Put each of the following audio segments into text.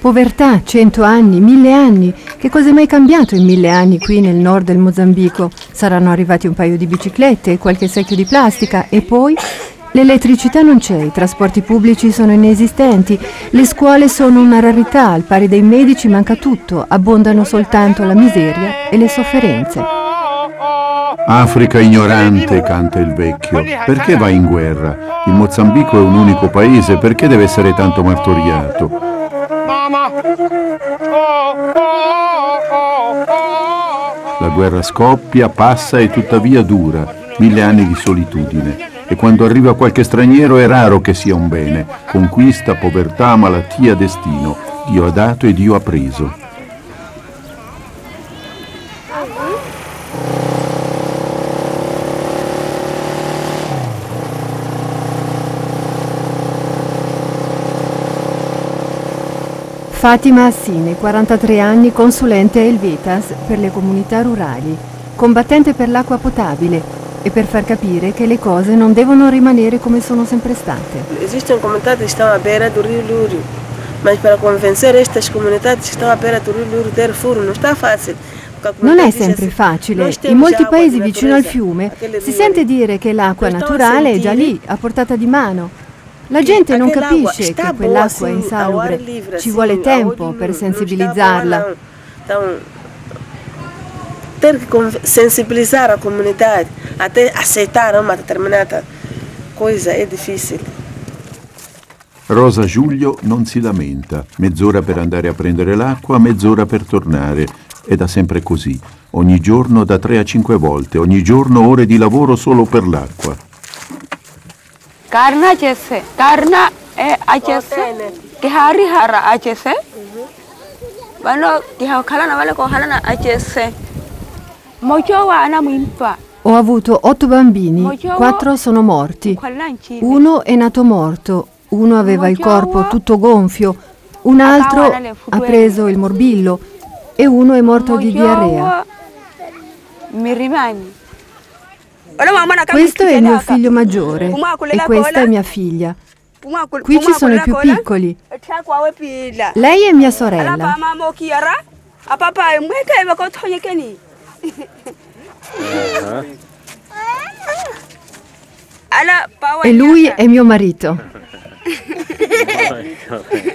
Povertà, cento anni, mille anni. Che cosa è mai cambiato in mille anni qui nel nord del Mozambico? Saranno arrivati un paio di biciclette, qualche secchio di plastica e poi L'elettricità non c'è, i trasporti pubblici sono inesistenti, le scuole sono una rarità, al pari dei medici manca tutto, abbondano soltanto la miseria e le sofferenze. Africa ignorante, canta il vecchio. Perché va in guerra? Il Mozambico è un unico paese, perché deve essere tanto martoriato? La guerra scoppia, passa e tuttavia dura, mille anni di solitudine e quando arriva qualche straniero è raro che sia un bene. Conquista, povertà, malattia, destino. Dio ha dato e Dio ha preso. Fatima Assini, 43 anni, consulente Elvitas per le comunità rurali, combattente per l'acqua potabile, e per far capire che le cose non devono rimanere come sono sempre state. Esistono comunità che stanno a beira do rio Lúrio, ma per convincere queste comunità che stanno a beira do rio Lúrio del furo non sta facile. Non è sempre facile. In molti paesi vicino al fiume si sente dire che l'acqua naturale è già lì, a portata di mano. La gente non capisce che quell'acqua è insalubre. Ci vuole tempo per sensibilizzarla ter que sensibilizar a comunidade, até aceitar uma determinata coisa è difficile. Rosa Giulio non si lamenta, mezz'ora per andare a prendere l'acqua, mezz'ora per tornare. È da sempre così, ogni giorno da tre a cinque volte, ogni giorno ore di lavoro solo per l'acqua. Karena ACC, karena eh ACC, che hari hara ACC, bano di halana wale ko halana ACC. Ho avuto otto bambini, quattro sono morti. Uno è nato morto, uno aveva il corpo tutto gonfio, un altro ha preso il morbillo e uno è morto di diarrea. Questo è mio figlio maggiore e questa è mia figlia. Qui ci sono i più piccoli. Lei è mia sorella. E lui è mio marito.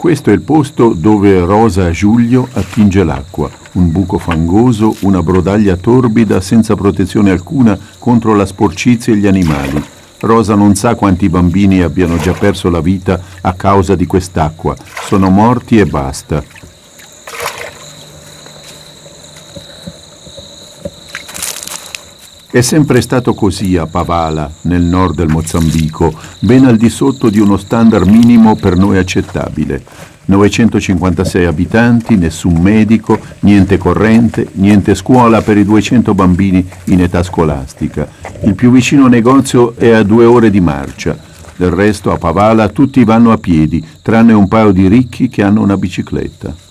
Questo è il posto dove Rosa Giulio attinge l'acqua, un buco fangoso, una brodaglia torbida senza protezione alcuna contro la sporcizia e gli animali. Rosa non sa quanti bambini abbiano già perso la vita a causa di quest'acqua. Sono morti e basta. È sempre stato così a Pavala, nel nord del Mozambico, ben al di sotto di uno standard minimo per noi accettabile. 956 abitanti, nessun medico, niente corrente, niente scuola per i 200 bambini in età scolastica. Il più vicino negozio è a due ore di marcia. Del resto a Pavala tutti vanno a piedi, tranne un paio di ricchi che hanno una bicicletta.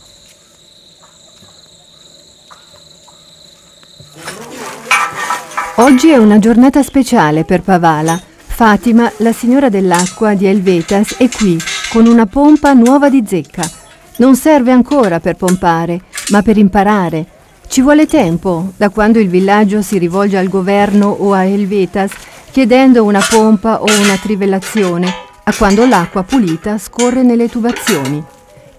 Oggi è una giornata speciale per Pavala. Fatima, la signora dell'acqua di Elvetas, è qui con una pompa nuova di zecca. Non serve ancora per pompare, ma per imparare. Ci vuole tempo, da quando il villaggio si rivolge al governo o a Elvetas chiedendo una pompa o una trivellazione, a quando l'acqua pulita scorre nelle tubazioni.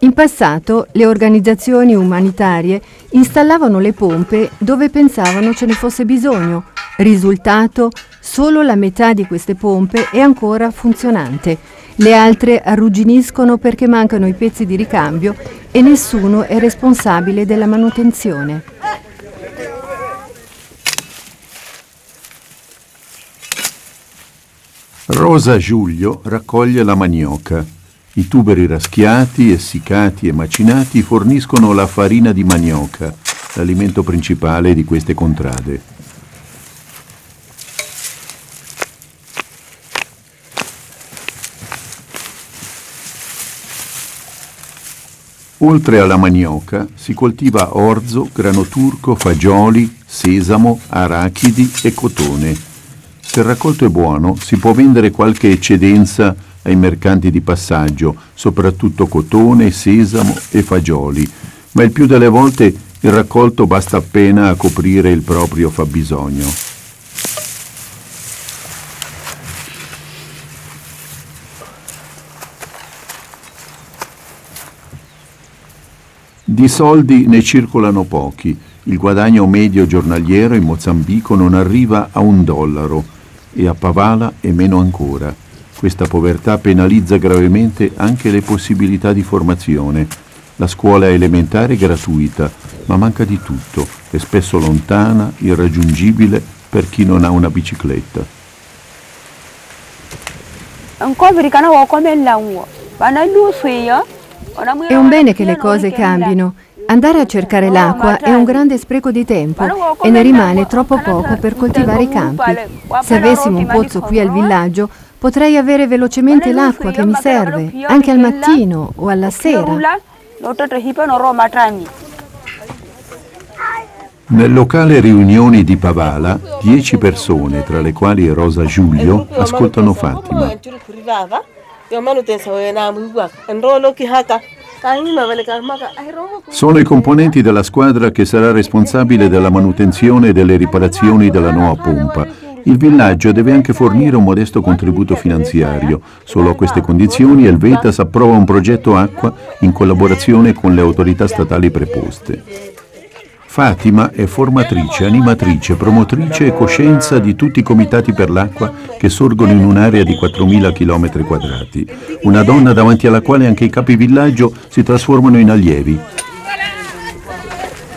In passato le organizzazioni umanitarie installavano le pompe dove pensavano ce ne fosse bisogno, Risultato, solo la metà di queste pompe è ancora funzionante. Le altre arrugginiscono perché mancano i pezzi di ricambio e nessuno è responsabile della manutenzione. Rosa Giulio raccoglie la manioca. I tuberi raschiati, essiccati e macinati forniscono la farina di manioca, l'alimento principale di queste contrade. Oltre alla manioca si coltiva orzo, grano turco, fagioli, sesamo, arachidi e cotone. Se il raccolto è buono, si può vendere qualche eccedenza ai mercanti di passaggio, soprattutto cotone, sesamo e fagioli, ma il più delle volte il raccolto basta appena a coprire il proprio fabbisogno. Di soldi ne circolano pochi. Il guadagno medio giornaliero in Mozambico non arriva a un dollaro e a Pavala è meno ancora. Questa povertà penalizza gravemente anche le possibilità di formazione. La scuola elementare è gratuita, ma manca di tutto, è spesso lontana, irraggiungibile per chi non ha una bicicletta. È un bene che le cose cambino. Andare a cercare l'acqua è un grande spreco di tempo e ne rimane troppo poco per coltivare i campi. Se avessimo un pozzo qui al villaggio, potrei avere velocemente l'acqua che mi serve, anche al mattino o alla sera. Nel locale riunioni di Pavala, dieci persone, tra le quali Rosa Giulio, ascoltano Fatima. Sono i componenti della squadra che sarà responsabile della manutenzione e delle riparazioni della nuova pompa. Il villaggio deve anche fornire un modesto contributo finanziario. Solo a queste condizioni Elvetas approva un progetto acqua in collaborazione con le autorità statali preposte. Fatima è formatrice, animatrice, promotrice e coscienza di tutti i comitati per l'acqua che sorgono in un'area di 4.000 km quadrati. Una donna davanti alla quale anche i capi villaggio si trasformano in allievi. E a falta di rispetto non significa essere molto...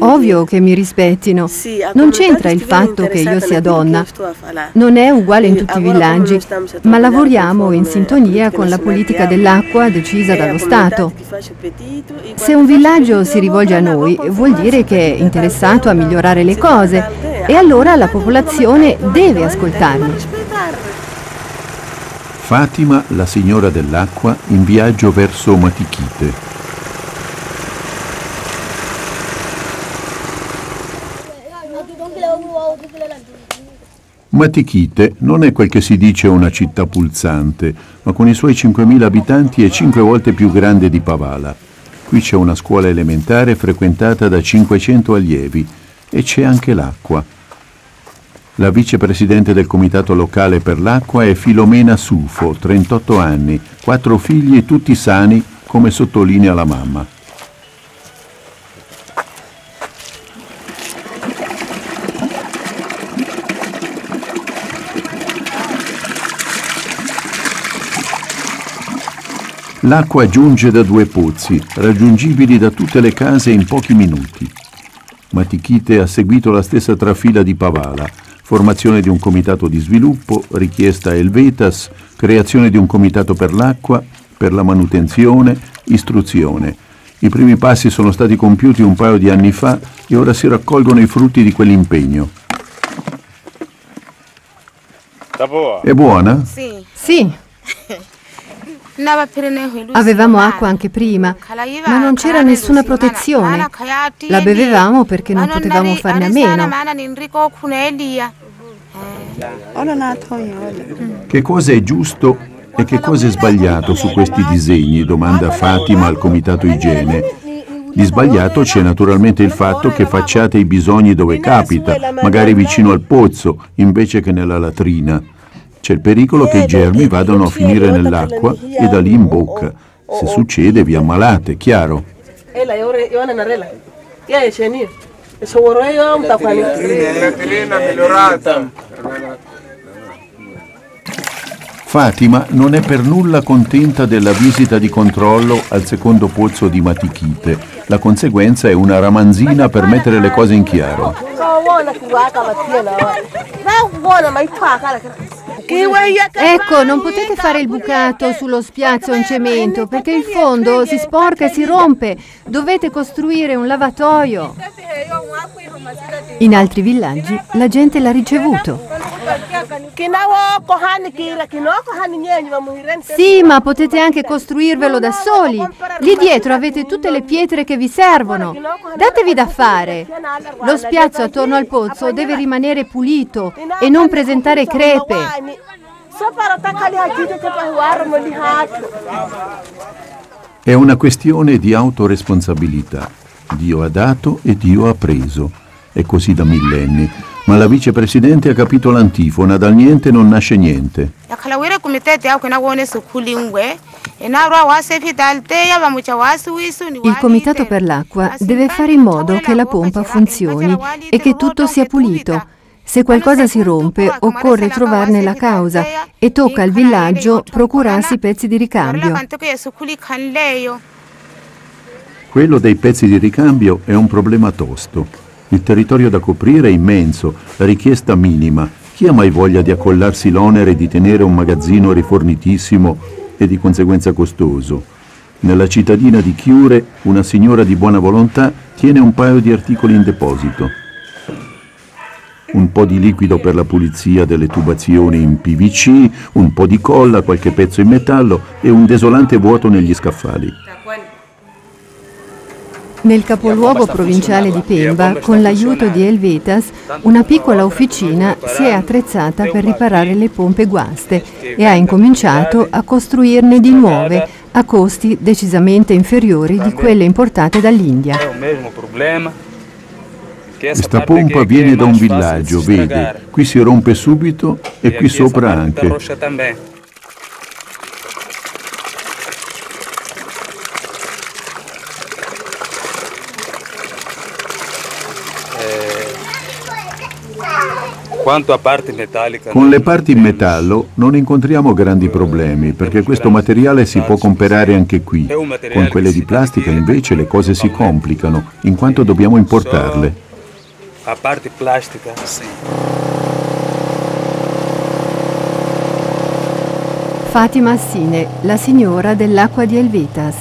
Ovvio che mi rispettino. Non c'entra il fatto che io sia donna. Non è uguale in tutti i villaggi, ma lavoriamo in sintonia con la politica dell'acqua decisa dallo Stato. Se un villaggio si rivolge a noi, vuol dire che è interessato a migliorare le cose e allora la popolazione deve ascoltarmi. Fatima, la signora dell'acqua, in viaggio verso Matichite. Matichite non è quel che si dice una città pulsante, ma con i suoi 5.000 abitanti è cinque volte più grande di Pavala. Qui c'è una scuola elementare frequentata da 500 allievi e c'è anche l'acqua. La vicepresidente del comitato locale per l'acqua è Filomena Sufo, 38 anni, quattro figli tutti sani, come sottolinea la mamma. L'acqua giunge da due pozzi, raggiungibili da tutte le case in pochi minuti. Matichite ha seguito la stessa trafila di Pavala, formazione di un comitato di sviluppo, richiesta a Elvetas, creazione di un comitato per l'acqua, per la manutenzione, istruzione. I primi passi sono stati compiuti un paio di anni fa e ora si raccolgono i frutti di quell'impegno. È buona? Sì. Sì. Avevamo acqua anche prima, ma non c'era nessuna protezione. La bevevamo perché non potevamo farne a meno. Che cosa è giusto e che cosa è sbagliato su questi disegni? domanda Fatima al comitato igiene. Di sbagliato c'è naturalmente il fatto che facciate i bisogni dove capita, magari vicino al pozzo, invece che nella latrina. C'è il pericolo che i germi vadano a finire nell'acqua e da lì in bocca. Se succede vi ammalate, chiaro? Fatima non è per nulla contenta della visita di controllo al secondo pozzo di Matichite. La conseguenza è una ramanzina per mettere le cose in chiaro. Ecco, non potete fare il bucato sullo spiazzo in cemento perché il fondo si sporca e si rompe. Dovete costruire un lavatoio. In altri villaggi la gente l'ha ricevuto. Sì, ma potete anche costruirvelo da soli. Lì dietro avete tutte le pietre che vi servono. Datevi da fare. Lo spiazzo attorno al pozzo deve rimanere pulito e non presentare crepe. È una questione di autoresponsabilità. Dio ha dato e Dio ha preso. È così da millenni. Ma la vicepresidente ha capito l'antifona, dal niente non nasce niente. Il Comitato per l'acqua deve fare in modo che la pompa funzioni e che tutto sia pulito. Se qualcosa si rompe, occorre trovarne la causa e tocca al villaggio procurarsi pezzi di ricambio. Quello dei pezzi di ricambio è un problema tosto. Il territorio da coprire è immenso, la richiesta minima. Chi ha mai voglia di accollarsi l'onere di tenere un magazzino rifornitissimo e di conseguenza costoso? Nella cittadina di Chiure una signora di buona volontà tiene un paio di articoli in deposito. Un po' di liquido per la pulizia delle tubazioni in PVC, un po' di colla, qualche pezzo in metallo e un desolante vuoto negli scaffali. Nel capoluogo provinciale di Pemba, con l'aiuto di Helvetas, una piccola officina si è attrezzata per riparare le pompe guaste e ha incominciato a costruirne di nuove a costi decisamente inferiori di quelle importate dall'India. Questa pompa viene da un villaggio, vede, qui si rompe subito e qui sopra anche. rocha também. É, Quanto a parte metálica, Con le parti in metallo non incontriamo grandi problemi perché questo materiale si può comprare anche qui. Con quelle di plastica invece le cose si complicano in quanto dobbiamo importarle. A parte plástica, sim. Fatima Assine, la signora dell'acqua di Helvetas.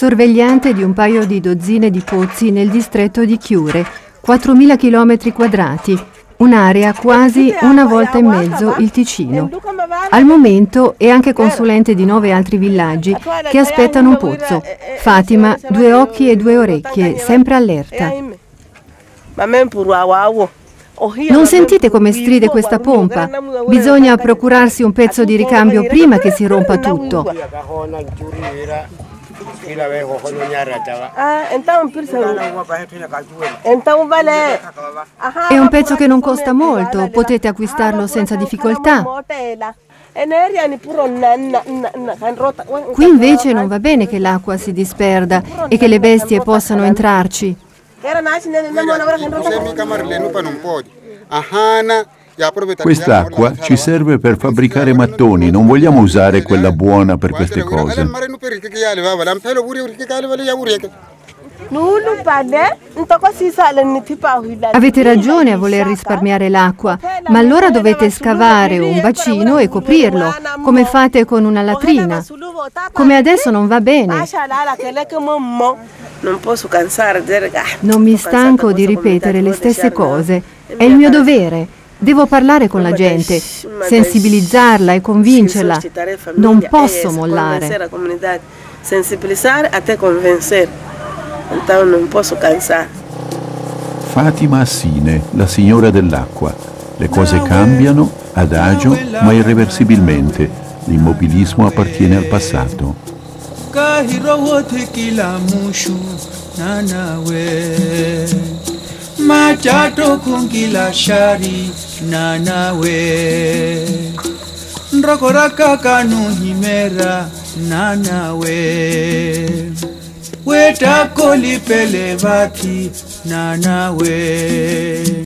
Sorvegliante di un paio di dozzine di pozzi nel distretto di Chiure, 4.000 km quadrati, un'area quasi una volta e mezzo il Ticino. Al momento è anche consulente di nove altri villaggi che aspettano un pozzo. Fatima, due occhi e due orecchie, sempre allerta. Non sentite come stride questa pompa? Bisogna procurarsi un pezzo di ricambio prima che si rompa tutto. È un pezzo che non costa molto, potete acquistarlo senza difficoltà. Qui invece non va bene che l'acqua si disperda e che le bestie possano entrarci. Quest'acqua ci serve per fabbricare mattoni, non vogliamo usare quella buona per queste cose. Avete ragione a voler risparmiare l'acqua, ma allora dovete scavare un bacino e coprirlo, come fate con una latrina. Come adesso non va bene. Non posso cansare di dire, "Ah, Non mi stanco di ripetere le stesse cose. È il mio dovere. Devo parlare con la gente, sensibilizzarla e convincerla. Non posso mollare. a sensibilizzare até convencer. Então non posso cansare. Fatima Assine, la signora dell'acqua. Le cose cambiano, adagio, ma irreversibilmente. L'immobilismo appartiene al passato. kahiro wote kila mushu nanawe matatu kungila shari nanawe nrokoraka kanuhimera nanawe wetakolipele vati nanawe